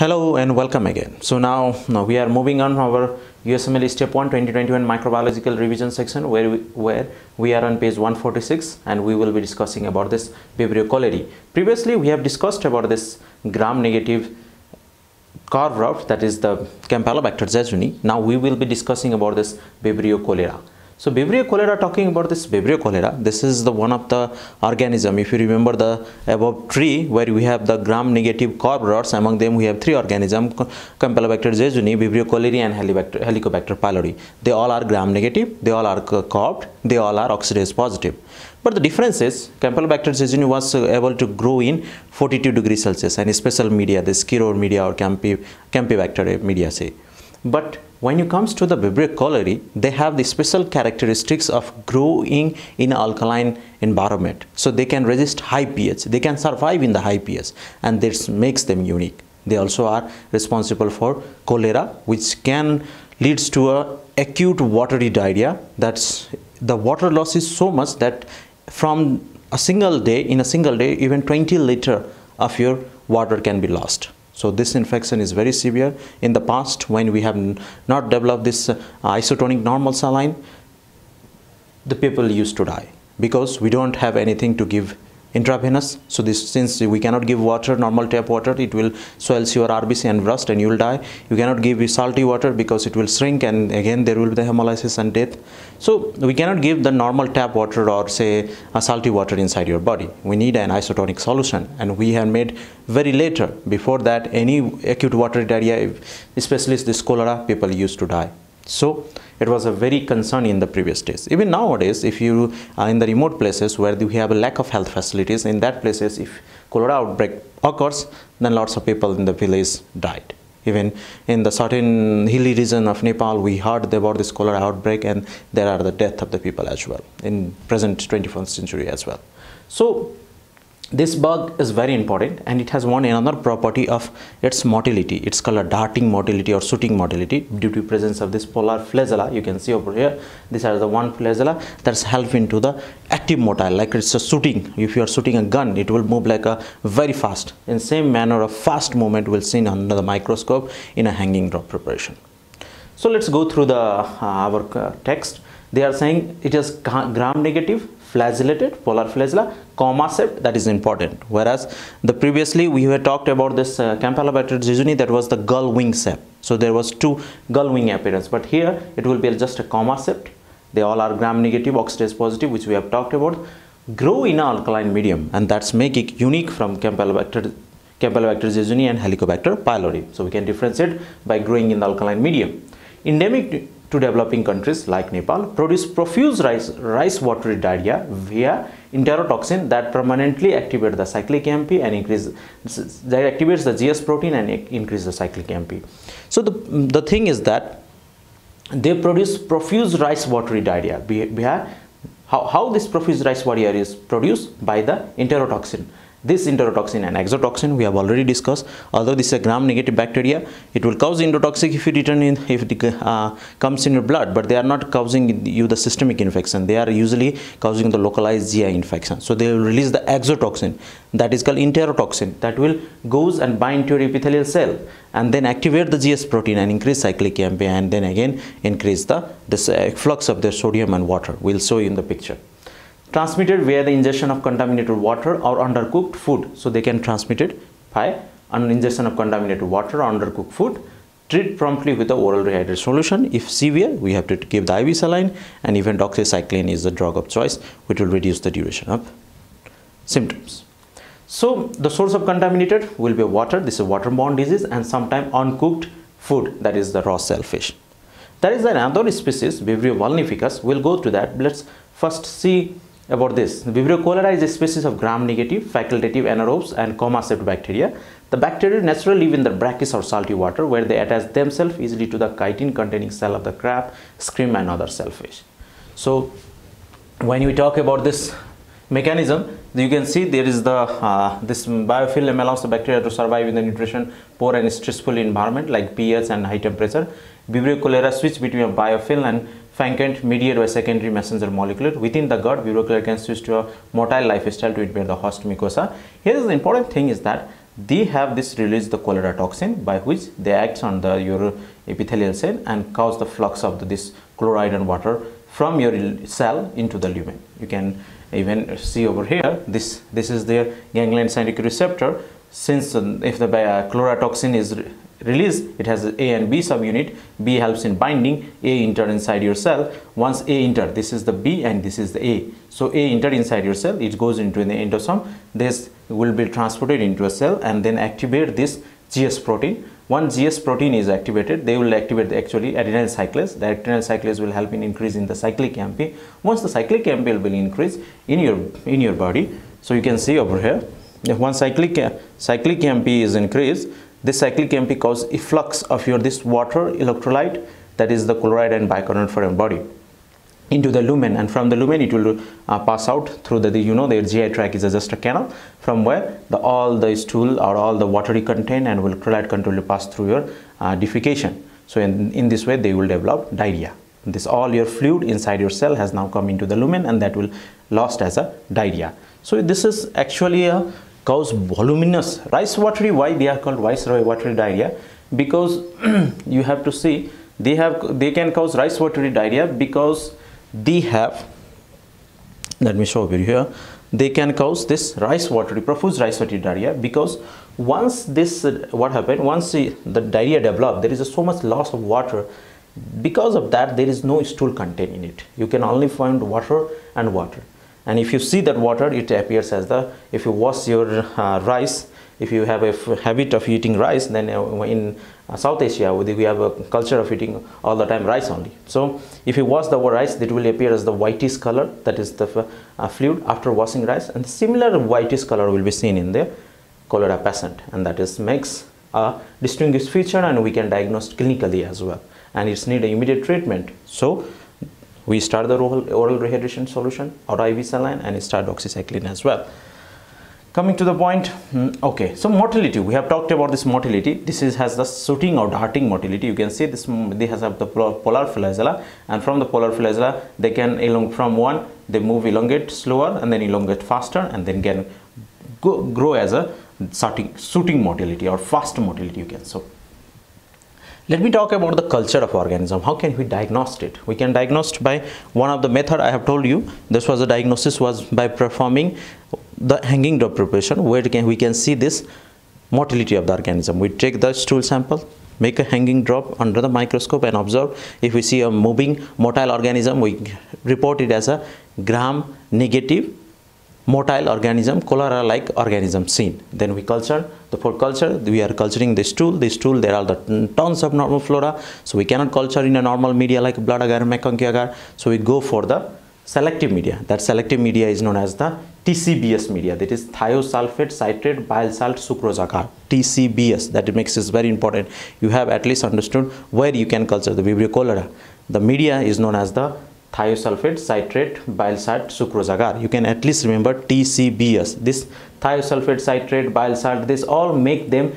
Hello and welcome again. So now, now we are moving on our USMLE Step 1 2021 Microbiological Revision section where we, where we are on page 146 and we will be discussing about this Vibrio cholerae. Previously we have discussed about this gram-negative carve that is the Campylobacter jejuni. Now we will be discussing about this Vibrio cholera. So Vibrio cholera talking about this Vibrio cholera this is the one of the organism if you remember the above tree where we have the gram negative carb rods among them we have three organisms Campylobacter jejuni, Vibrio cholerae and Helicobacter, pylori. They all are gram negative, they all are carved, they all are oxidase positive. But the difference is Campylobacter jejuni was uh, able to grow in 42 degrees Celsius and special media, the Skirrow media or Campy, Campylobacter media say. But when it comes to the Vibrio they have the special characteristics of growing in alkaline environment. So they can resist high pH, they can survive in the high pH and this makes them unique. They also are responsible for cholera which can leads to a acute watery diarrhea. That's the water loss is so much that from a single day, in a single day, even 20 liter of your water can be lost. So this infection is very severe. In the past, when we have not developed this uh, isotonic normal saline, the people used to die because we don't have anything to give intravenous. So this since we cannot give water normal tap water it will swells your rbc and rust and you will die. You cannot give salty water because it will shrink and again there will be the hemolysis and death. So we cannot give the normal tap water or say a salty water inside your body. We need an isotonic solution and we have made very later. Before that any acute water diarrhea especially this cholera people used to die. So it was a very concern in the previous days. Even nowadays, if you are in the remote places where we have a lack of health facilities, in that places, if cholera outbreak occurs, then lots of people in the village died. Even in the certain hilly region of Nepal, we heard about this cholera outbreak and there are the death of the people as well in present 21st century as well. So this bug is very important and it has one another property of its motility. It's called a darting motility or shooting motility due to presence of this polar flagella. You can see over here these are the one flagella that's help into the active motile like it's a shooting. If you are shooting a gun it will move like a very fast. In same manner of fast movement will seen under the microscope in a hanging drop preparation. So let's go through the uh, our uh, text. They are saying it is gram negative flagellated polar flagella comma shaped that is important. Whereas the previously we have talked about this uh, Campylobacter jejuni that was the gull wing sept so there was two gull wing appearance. But here it will be just a comma shaped they all are gram negative oxidase positive which we have talked about. Grow in alkaline medium and that's make it unique from Campylobacter Campylobacter jejuni and Helicobacter pylori. So we can differentiate by growing in the alkaline medium. Endemic to developing countries like Nepal produce profuse rice, rice watery diarrhea via enterotoxin that permanently activate the cyclic AMP and increase that activates the GS protein and increase the cyclic AMP. So the, the thing is that they produce profuse rice watery diarrhea via how, how this profuse rice watery is produced by the enterotoxin this enterotoxin and exotoxin we have already discussed. Although this is a gram-negative bacteria, it will cause endotoxic if it return in if it uh, comes in your blood, but they are not causing you the systemic infection. They are usually causing the localized GI infection. So they will release the exotoxin that is called enterotoxin that will goes and bind to your epithelial cell and then activate the GS protein and increase cyclic AMP and then again increase the this uh, flux of the sodium and water. We'll show you in the picture transmitted via the ingestion of contaminated water or undercooked food. So they can transmit it by an ingestion of contaminated water or undercooked food. Treat promptly with the oral rehydrated solution. If severe, we have to give the IV saline and even doxycycline is the drug of choice which will reduce the duration of symptoms. So the source of contaminated will be water, this is waterborne disease and sometimes uncooked food that is the raw shellfish. There is another species, Vibrio vulnificus, we'll go to that. Let's first see about this. Vibrio cholera is a species of gram-negative, facultative anaerobes and comma shaped bacteria. The bacteria naturally live in the brackish or salty water where they attach themselves easily to the chitin containing cell of the crab, scrim and other shellfish. So when we talk about this mechanism, you can see there is the uh, this biofilm allows the bacteria to survive in the nutrition poor and stressful environment like pH and high temperature. Vibrio cholera switch between a biofilm and Fancant mediated by secondary messenger molecule within the gut, cholera can switch to a motile lifestyle to invade the host mucosa. Here is the important thing is that they have this release the cholera toxin by which they act on the your epithelial cell and cause the flux of the, this chloride and water from your cell into the lumen. You can even see over here this this is the ganglion synaptic receptor since uh, if the uh, chlorotoxin is re released it has a and b subunit. B helps in binding. A enter inside your cell. Once a enter this is the b and this is the a. So a enter inside your cell it goes into the endosome. This will be transported into a cell and then activate this gs protein. Once gs protein is activated they will activate the actually adenyl cyclase. The adenyl cyclase will help in increasing the cyclic amp once the cyclic amp will increase in your in your body so you can see over here if one cyclic uh, cyclic MP is increased, this cyclic MP causes efflux of your this water electrolyte that is the chloride and bicarbonate for your body into the lumen. And from the lumen it will uh, pass out through the, the, you know the GI tract is just a canal from where the all the stool or all the watery content and chloride control will pass through your uh, defecation. So in, in this way they will develop diarrhea. This all your fluid inside your cell has now come into the lumen and that will lost as a diarrhea. So this is actually a cause voluminous. Rice watery why they are called rice watery diarrhea? Because you have to see they have they can cause rice watery diarrhea because they have let me show you here. They can cause this rice watery profuse rice watery diarrhea because once this uh, what happened once the, the diarrhea developed there is a, so much loss of water. Because of that there is no stool content in it. You can only find water and water and if you see that water it appears as the if you wash your uh, rice if you have a habit of eating rice then uh, in uh, south asia we have a culture of eating all the time rice only. So if you wash the rice it will appear as the whitish color that is the uh, fluid after washing rice. And similar whitish color will be seen in the cholera patient. And that is makes a distinguished feature and we can diagnose clinically as well. And it's need immediate treatment. So we start the oral, oral rehydration solution or IV saline and start doxycycline as well. Coming to the point, hmm, okay, so motility, we have talked about this motility. This is has the shooting or darting motility. You can see this, they has the polar flagella and from the polar flagella, they can elongate from one, they move elongate slower and then elongate faster and then can go, grow as a shooting motility or fast motility you can. So let me talk about the culture of organism. How can we diagnose it? We can diagnose by one of the method I have told you. This was the diagnosis was by performing the hanging drop preparation where can, we can see this motility of the organism. We take the stool sample, make a hanging drop under the microscope and observe. If we see a moving motile organism, we report it as a gram negative motile organism, cholera-like organism seen. Then we culture, the for culture, we are culturing this stool. This stool, there are the tons of normal flora. So we cannot culture in a normal media like blood agar, MacConkey agar. So we go for the selective media. That selective media is known as the TCBS media. That is thiosulfate citrate bile salt sucrose agar. TCBS. That makes is very important. You have at least understood where you can culture the Vibrio cholera. The media is known as the thiosulfate, citrate, bile salt, sucrose agar. You can at least remember TCBS. This thiosulfate, citrate, bile salt, this all make them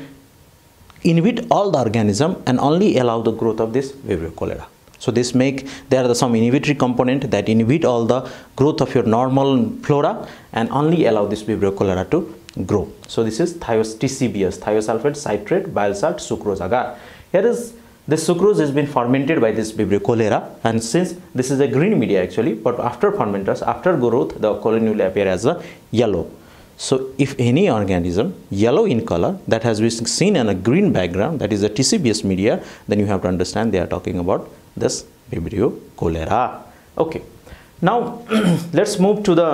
inhibit all the organism and only allow the growth of this Vibrio cholera. So this make there are some inhibitory component that inhibit all the growth of your normal flora and only allow this Vibrio cholera to grow. So this is thios TCBS, thiosulfate, citrate, bile salt, sucrose agar. Here is the sucrose has been fermented by this Vibrio cholera and since this is a green media actually but after fermenters after growth the colony will appear as a yellow. So if any organism yellow in color that has been seen in a green background that is a TCBS media then you have to understand they are talking about this Vibrio cholera. Okay. Now let's move to the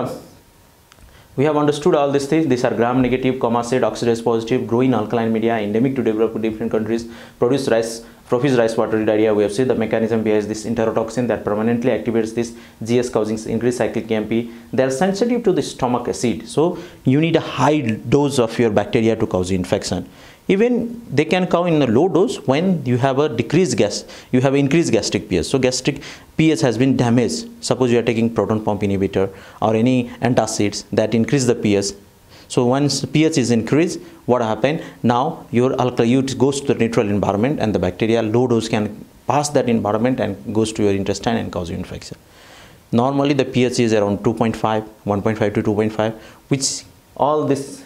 we have understood all these things. These are gram-negative, comma-shaped, oxidase positive, growing alkaline media, endemic to developed different countries, produce rice Profuse rice water diarrhea, we have seen the mechanism behind this enterotoxin that permanently activates this GS causing increased cyclic AMP. They are sensitive to the stomach acid. So you need a high dose of your bacteria to cause infection. Even they can come in a low dose when you have a decreased gas, you have increased gastric pH. So gastric pH has been damaged. Suppose you are taking proton pump inhibitor or any antacids that increase the pH so once pH is increased, what happen? Now your alkaline goes to the neutral environment and the bacteria low dose can pass that environment and goes to your intestine and cause you infection. Normally the pH is around 2.5, 1.5 to 2.5, which all this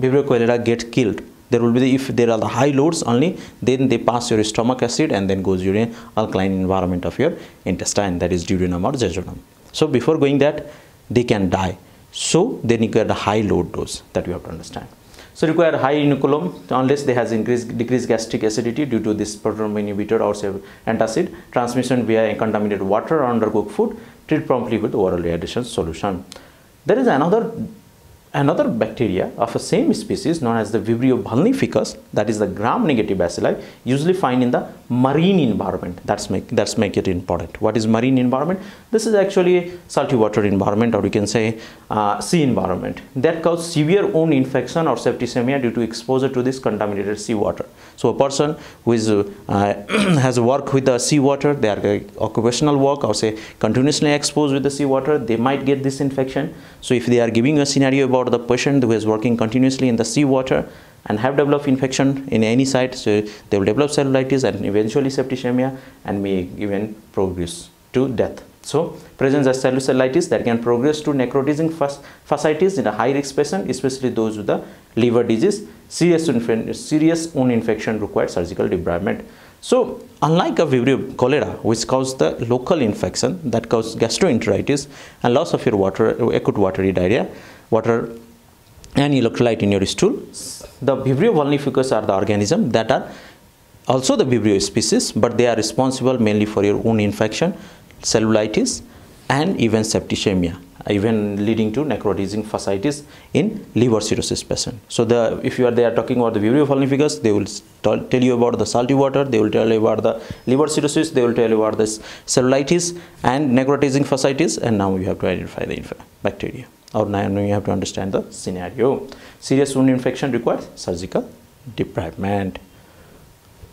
vibrio cholera get killed there will be the, if there are the high loads only then they pass your stomach acid and then goes during alkaline environment of your intestine that is duodenum or jejunum. So before going that they can die. So they require the high load dose that you have to understand. So require high inoculum unless they has increased decreased gastric acidity due to this proton inhibitor or antacid transmission via contaminated water or undercooked food treat promptly with oral rehydration solution. There is another another bacteria of a same species known as the Vibrio vulnificus that is the gram negative bacilli usually find in the marine environment. That's make that's make it important. What is marine environment? This is actually salty water environment or you can say uh, sea environment. That cause severe wound infection or septicemia due to exposure to this contaminated seawater. So a person who is uh, has worked with the seawater they are occupational work or say continuously exposed with the seawater they might get this infection. So if they are giving a scenario about the patient who is working continuously in the seawater and have developed infection in any site so they will develop cellulitis and eventually septicemia and may even progress to death. So presence of cellulitis that can progress to necrotizing fasciitis in a high risk patient especially those with the liver disease serious serious wound infection required surgical debridement. So unlike a vibrio cholera which causes the local infection that causes gastroenteritis and loss of your water acute watery diarrhea water and electrolyte in your stool. The Vibrio vulnificus are the organism that are also the Vibrio species, but they are responsible mainly for your wound infection, cellulitis, and even septicemia, even leading to necrotizing fasciitis in liver cirrhosis patient. So the if you are they are talking about the Vibrio vulnificus, they will tell you about the salty water, they will tell you about the liver cirrhosis, they will tell you about this cellulitis and necrotizing fasciitis, and now you have to identify the bacteria or now you have to understand the scenario. Serious wound infection requires surgical debridement.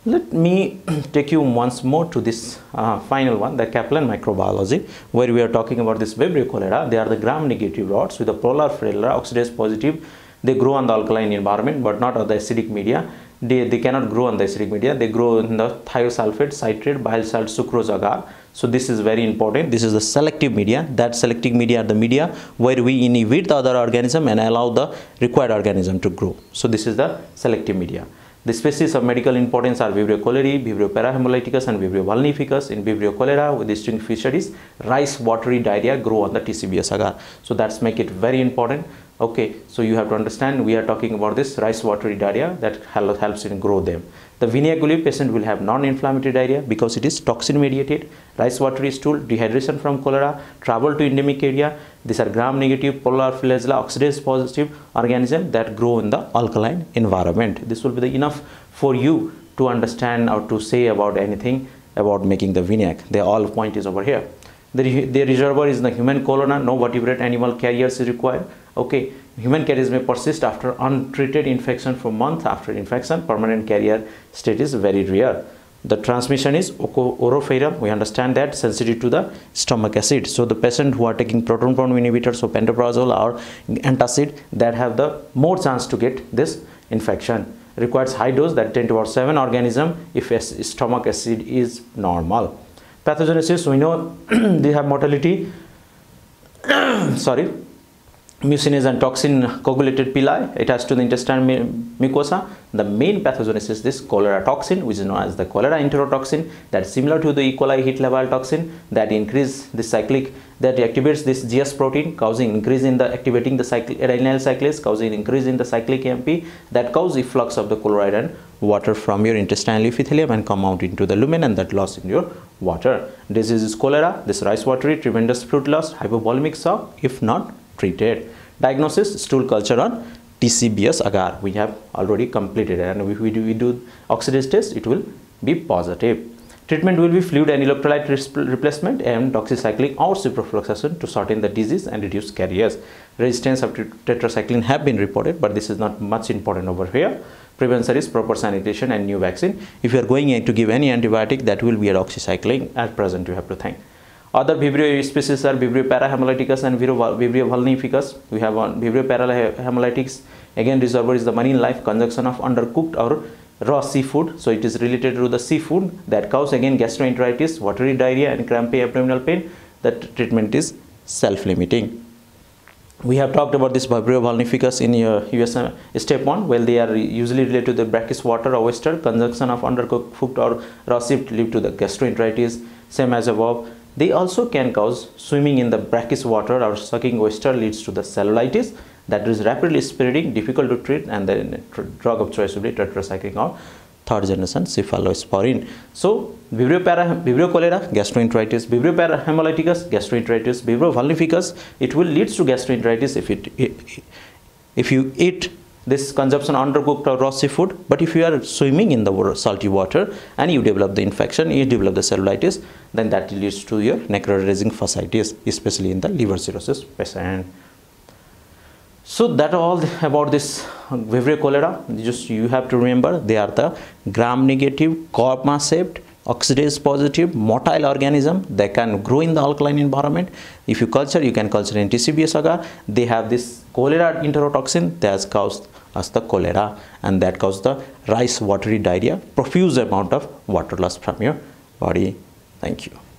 Let me take you once more to this uh, final one, the Kaplan microbiology, where we are talking about this Vibrio cholera. They are the gram-negative rods with the polar flora, oxidase positive. They grow on the alkaline environment, but not on the acidic media. They, they cannot grow on the acidic media. They grow in the thiosulfate, citrate, bile salt, sucrose, agar so this is very important. This is the selective media. That selective media are the media where we inhibit the other organism and allow the required organism to grow. So this is the selective media. The species of medical importance are Vibrio cholerae, Vibrio parahemolyticus and Vibrio vulnificus. In Vibrio cholera, with distinct fisheries, rice watery diarrhea grow on the TCBS agar. So that's make it very important. Okay, so you have to understand we are talking about this rice watery diarrhea that helps in grow them. The Vinaiguli patient will have non-inflammatory diarrhea because it is toxin mediated. Rice watery stool, dehydration from cholera, travel to endemic area. These are gram-negative, polar flagella, oxidase positive organism that grow in the alkaline environment. This will be the enough for you to understand or to say about anything about making the vinac. The all point is over here. The, the reservoir is the human colon, no vertebrate animal carriers is required. Okay, Human caries may persist after untreated infection for months after infection. Permanent carrier state is very rare. The transmission is oropharynx. We understand that sensitive to the stomach acid. So the patient who are taking proton pump inhibitors, so pantoprazole or antacid, that have the more chance to get this infection. Requires high dose that 10 to power 7 organism if stomach acid is normal. Pathogenesis, we know they have mortality. Sorry, mucinous and toxin coregulated pili it has to the intestinal mucosa. The main pathogenesis is this cholera toxin which is known as the cholera enterotoxin that is similar to the e. coli heat labile toxin that increase the cyclic that activates this gs protein causing increase in the activating the cyclic adenyl cyclase causing increase in the cyclic amp that cause efflux of the chloride and water from your intestinal epithelium and come out into the lumen and that loss in your water. Disease is cholera. This rice watery tremendous fluid loss hypovolemic shock if not treated. Diagnosis stool culture on TCBS agar. We have already completed and if we do, we do oxidase test, it will be positive. Treatment will be fluid and electrolyte replacement and doxycycline or ciprofloxacin to shorten the disease and reduce carriers. Resistance of tetracycline have been reported, but this is not much important over here. Prevention is proper sanitation and new vaccine. If you are going to give any antibiotic, that will be a doxycycline. At present, you have to thank. Other Vibrio species are Vibrio parahemolyticus and Vibrio vulnificus. We have one Vibrio parahemolyticus. Again, reservoir is the marine life consumption of undercooked or raw seafood. So it is related to the seafood that cause again gastroenteritis, watery diarrhea and crampy abdominal pain. That treatment is self-limiting. we have talked about this Vibrio vulnificus in uh, your USM step 1 well they are usually related to the brackish water or oyster consumption of undercooked food or raw seafood lead to the gastroenteritis same as above they also can cause swimming in the brackish water or sucking oyster leads to the cellulitis that is rapidly spreading difficult to treat and the drug of choice will be tetracycline or third generation cephalosporin. So Vibrio, para, Vibrio cholera, gastroenteritis, Vibrio parahemolyticus, gastroenteritis, Vibrio vulnificus, it will lead to gastroenteritis if it if you eat this consumption undercooked or raw seafood but if you are swimming in the salty water and you develop the infection you develop the cellulitis then that leads to your necrotizing fasciitis especially in the liver cirrhosis patient. So that all about this Vibrio cholera. Just you have to remember they are the gram negative comma shaped oxidase positive motile organism. They can grow in the alkaline environment. If you culture you can culture in TCBS agar they have this cholera enterotoxin that caused us the cholera and that caused the rice watery diarrhea profuse amount of water loss from your body. Thank you